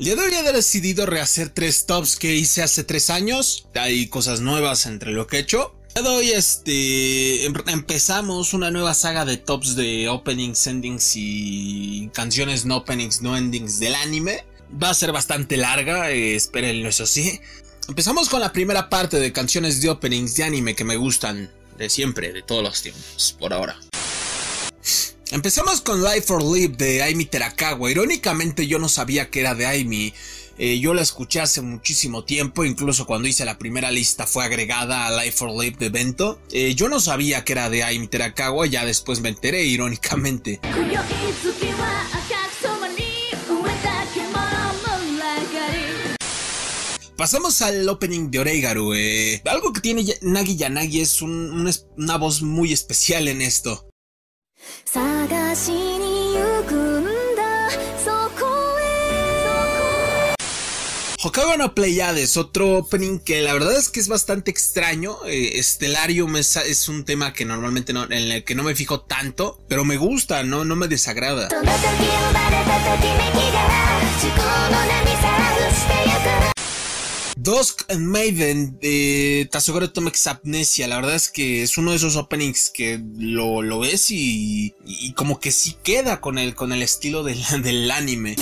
El día de decidido rehacer tres tops que hice hace tres años. Hay cosas nuevas entre lo que he hecho. El día de hoy este, em- empezamos una nueva saga de tops de openings, endings y canciones no openings, no endings del anime. Va a ser bastante larga, eh, espérenlo eso sí. Empezamos con la primera parte de canciones de openings de anime que me gustan de siempre, de todos los tiempos, por ahora. Empezamos con Life for Live de Aimi Terakawa. Irónicamente yo no sabía que era de Aimi. Eh, yo la escuché hace muchísimo tiempo, incluso cuando hice la primera lista fue agregada a Life for Live de Bento. Eh, yo no sabía que era de Aimi Terakawa, ya después me enteré, irónicamente. Pasamos al opening de Oreigaru. Eh, algo que tiene Nagi Yanagi es una voz muy especial en esto. Hokawa no Pleiades, otro opening que la verdad es que es bastante extraño. Eh, Stellarium es, es un tema que normalmente no, en el que no me fijo tanto, pero me gusta, no, no me desagrada. Dusk and Maiden de Tasugoro Tomex Amnesia, la verdad es que es uno de esos openings que lo, lo ves y, y como que sí queda con el, con el estilo del, del anime.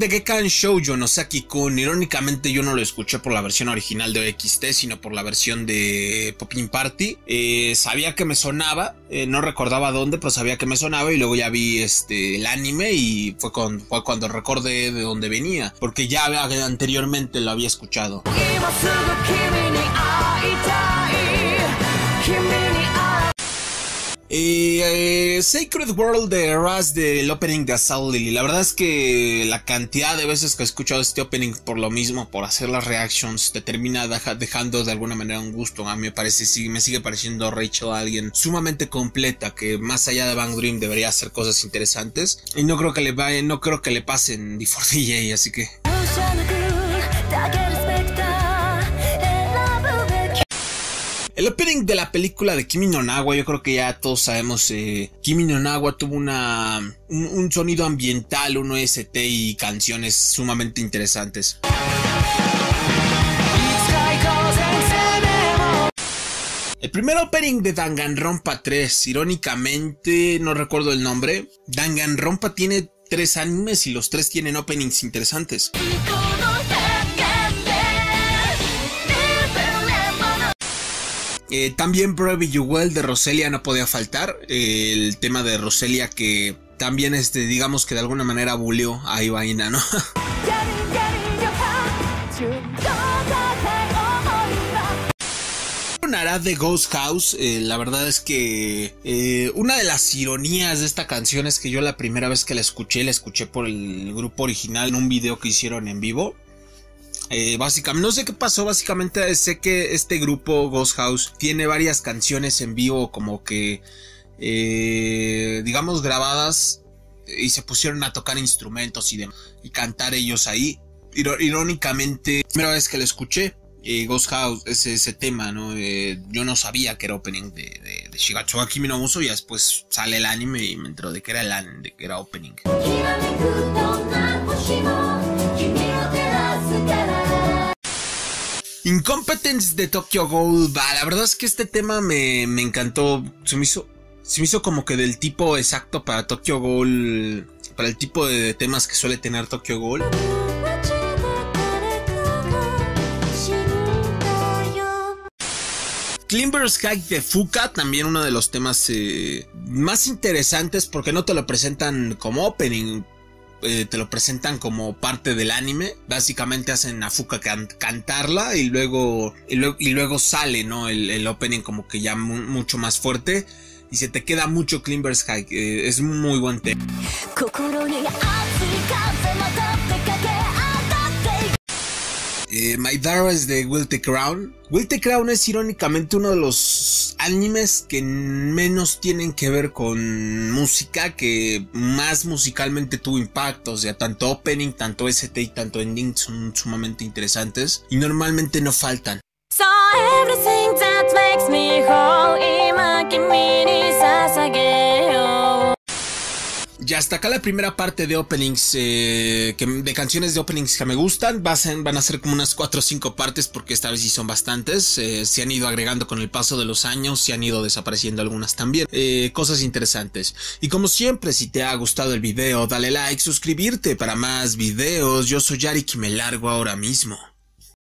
De Gekan Shoujo no Saki-kun, irónicamente yo no lo escuché por la versión original de OXT, sino por la versión de Popping Party. Eh, sabía que me sonaba, eh, no recordaba dónde, pero sabía que me sonaba y luego ya vi este, el anime y fue, con- fue cuando recordé de dónde venía, porque ya anteriormente lo había escuchado. Eh, Sacred World de Raz del opening de Assault Lily. La verdad es que la cantidad de veces que he escuchado este opening por lo mismo, por hacer las reactions, te termina deja- dejando de alguna manera un gusto. A mí me parece, me sigue pareciendo Rachel alguien sumamente completa que más allá de Bang Dream debería hacer cosas interesantes. Y no creo que le vaya, no creo que le pasen D4DJ, así que. El opening de la película de Kimi no Nawa, yo creo que ya todos sabemos, eh, Kimi no Nawa tuvo una, un, un sonido ambiental, un OST y canciones sumamente interesantes. El primer opening de Danganronpa 3, irónicamente, no recuerdo el nombre, Danganronpa tiene tres animes y los tres tienen openings interesantes. Eh, también Brave You Well de Roselia no podía faltar. El tema de Roselia que también, este, digamos que de alguna manera buleó a Ivaina, ¿no? Hará de Ghost House, eh, la verdad es que eh, una de las ironías de esta canción es que yo la primera vez que la escuché, la escuché por el grupo original en un video que hicieron en vivo. Eh, básicamente, no sé qué pasó, básicamente sé que este grupo Ghost House tiene varias canciones en vivo como que, eh, digamos, grabadas y se pusieron a tocar instrumentos y, demás, y cantar ellos ahí. Irónicamente, primera vez que lo escuché, eh, Ghost House, ese, ese tema, ¿no? Eh, yo no sabía que era opening de, de, de Shigatsu wa Kimi no Uso y después sale el anime y me entero de que era el an- de que era opening. Incompetence de Tokyo Gold, Bah, la verdad es que este tema me, me encantó. Se me, hizo, se me hizo como que del tipo exacto para Tokyo Ghoul. Para el tipo de temas que suele tener Tokyo Gold. Climber's Hack de Fuka, también uno de los temas eh, más interesantes porque no te lo presentan como opening, eh, te lo presentan como parte del anime. Básicamente hacen a Fuka can- cantarla y luego, y luego, sale ¿no? el, opening como que ya mu- mucho más fuerte. Y se te queda mucho Climber Sky, eh, es muy buen tema. Eh, My Dara es de Will the Crown. Will the Crown es irónicamente uno de los animes que menos tienen que ver con música, que más musicalmente tuvo impacto. O sea, tanto opening, tanto ST y tanto ending son sumamente interesantes y normalmente no faltan. So everything that makes me whole, ya hasta acá la primera parte de openings, eh, que, de canciones de openings que me gustan. Van, van a ser como unas 4 o 5 partes porque esta vez sí son bastantes. Eh, se han ido agregando con el paso de los años, se han ido desapareciendo algunas también. Eh, cosas interesantes. Y como siempre, si te ha gustado el video, dale like, suscribirte para más videos. Yo soy Yarik y me largo ahora mismo.